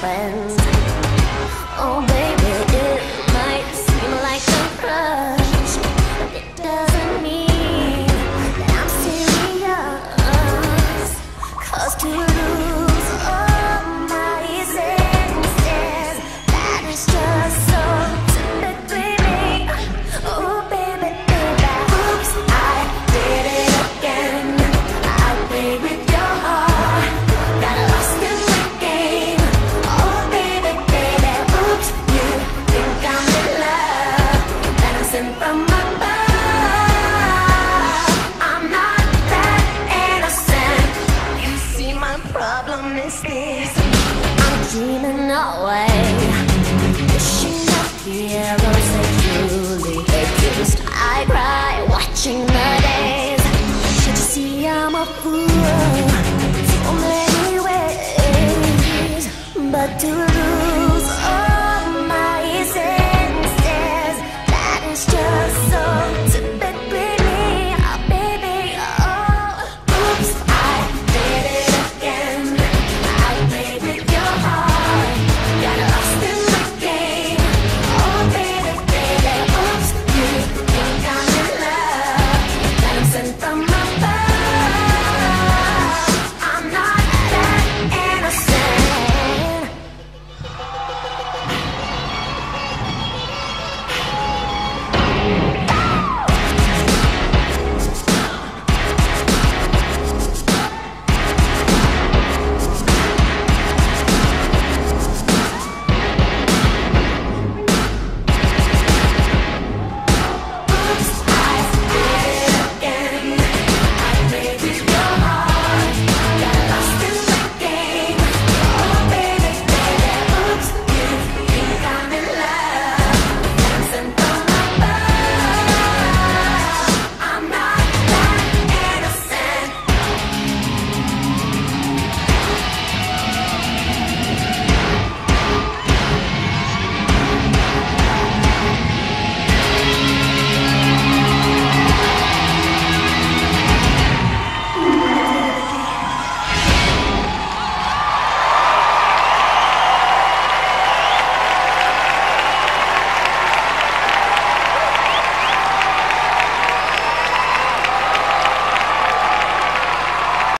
friend. fool